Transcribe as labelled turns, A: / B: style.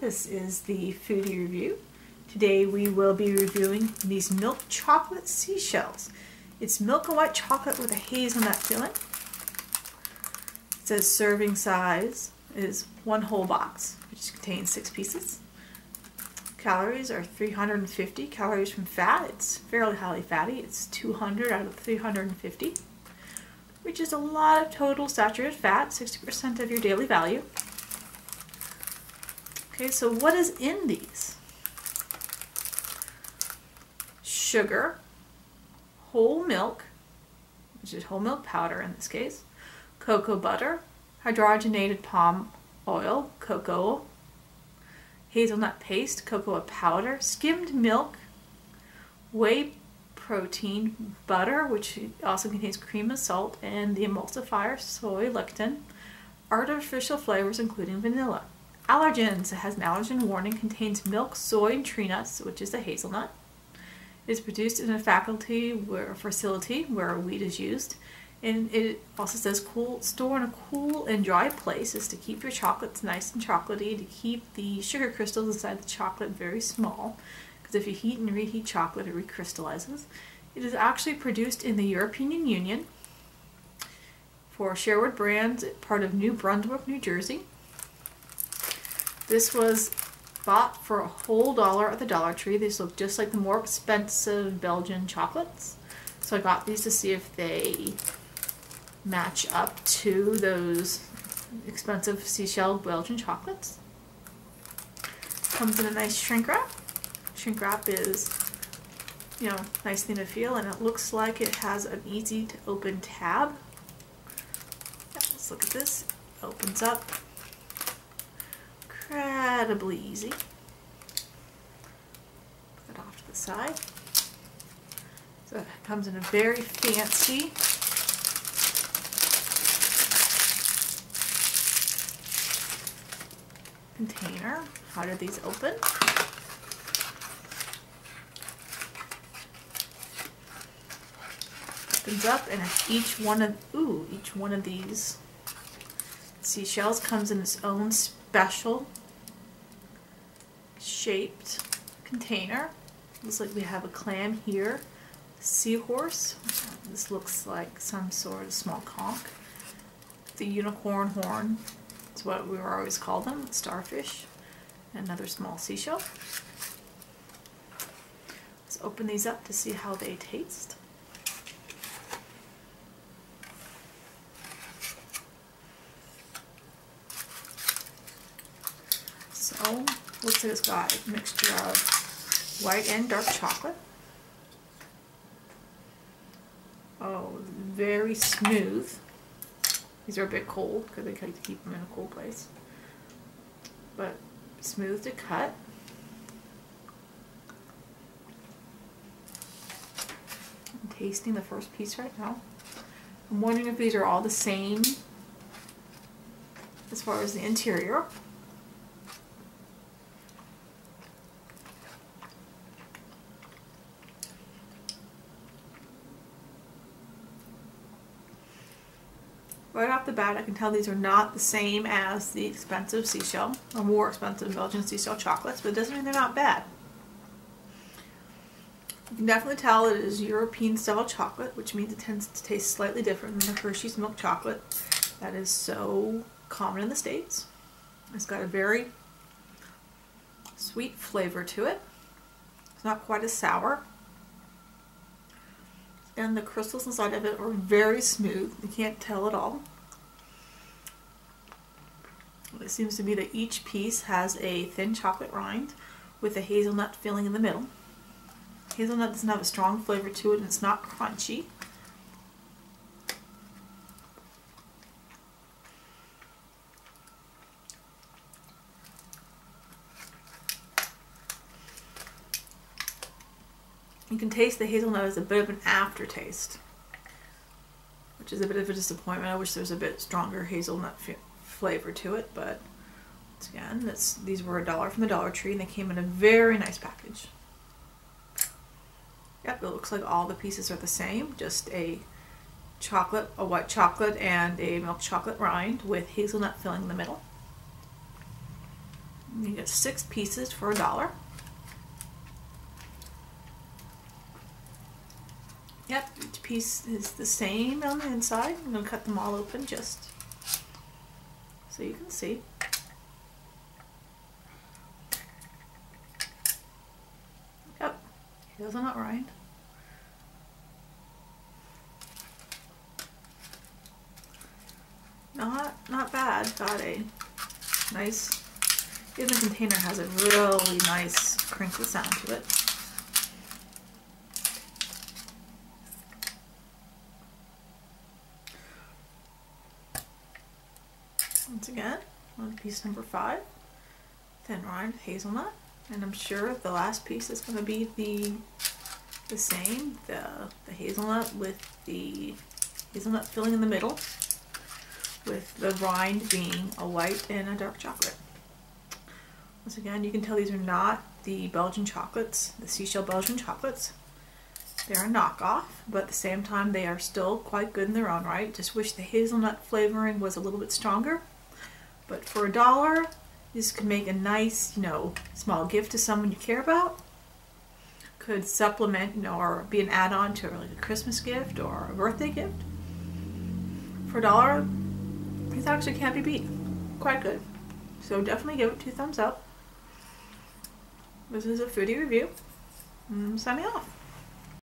A: This is the foodie review. Today we will be reviewing these milk chocolate seashells. It's milk and white chocolate with a hazelnut filling. It says serving size is one whole box, which contains six pieces. Calories are 350 calories from fat. It's fairly highly fatty. It's 200 out of 350, which is a lot of total saturated fat, 60% of your daily value. Okay, so what is in these? Sugar, whole milk, which is whole milk powder in this case, cocoa butter, hydrogenated palm oil, cocoa, hazelnut paste, cocoa powder, skimmed milk, whey protein, butter, which also contains cream of salt, and the emulsifier soy lecithin, artificial flavors including vanilla. Allergens. It has an allergen warning. Contains milk, soy, and tree nuts, which is a hazelnut. It is produced in a faculty where facility where wheat is used. And it also says cool store in a cool and dry place is to keep your chocolates nice and chocolatey, to keep the sugar crystals inside the chocolate very small. Because if you heat and reheat chocolate, it recrystallizes. It is actually produced in the European Union for Sherwood Brands, part of New Brunswick, New Jersey. This was bought for a whole dollar at the Dollar Tree. These look just like the more expensive Belgian chocolates. So I got these to see if they match up to those expensive seashell Belgian chocolates. Comes in a nice shrink wrap. Shrink wrap is, you know, nice thing to feel and it looks like it has an easy to open tab. Let's look at this. Opens up incredibly easy. Put it off to the side. So it comes in a very fancy container. How do these open? Opens up and each one of ooh, each one of these seashells comes in its own special shaped container. Looks like we have a clam here, seahorse. This looks like some sort of small conch. The unicorn horn is what we were always called them, starfish. Another small seashell. Let's open these up to see how they taste. So looks like it's got a mixture of white and dark chocolate. Oh, very smooth. These are a bit cold because they like to keep them in a cool place. But smooth to cut. I'm tasting the first piece right now. I'm wondering if these are all the same as far as the interior. Right off the bat, I can tell these are not the same as the expensive seashell, or more expensive Belgian seashell chocolates, but it doesn't mean they're not bad. You can definitely tell it is European style chocolate, which means it tends to taste slightly different than the Hershey's milk chocolate that is so common in the States. It's got a very sweet flavor to it. It's not quite as sour and the crystals inside of it are very smooth. You can't tell at all. It seems to be that each piece has a thin chocolate rind with a hazelnut filling in the middle. Hazelnut doesn't have a strong flavor to it and it's not crunchy. You can taste the hazelnut as a bit of an aftertaste, which is a bit of a disappointment. I wish there was a bit stronger hazelnut flavor to it, but again, this, these were a dollar from the Dollar Tree and they came in a very nice package. Yep, it looks like all the pieces are the same, just a chocolate, a white chocolate and a milk chocolate rind with hazelnut filling in the middle. You get six pieces for a dollar. Yep, each piece is the same on the inside. I'm going to cut them all open just so you can see. Yep, hazelnut rind. Not, not not bad. Got a nice, even container has a really nice crinkly sound to it. Once again, on piece number five, thin rind hazelnut, and I'm sure the last piece is going to be the the same, the the hazelnut with the hazelnut filling in the middle, with the rind being a white and a dark chocolate. Once again, you can tell these are not the Belgian chocolates, the seashell Belgian chocolates. They're a knockoff, but at the same time they are still quite good in their own right. Just wish the hazelnut flavoring was a little bit stronger. But for a dollar, this could make a nice, you know, small gift to someone you care about. Could supplement, you know, or be an add-on to like a Christmas gift or a birthday gift. For a dollar, these actually can't be beat. Quite good. So definitely give it two thumbs up. This is a foodie review. Mm, I'm signing off.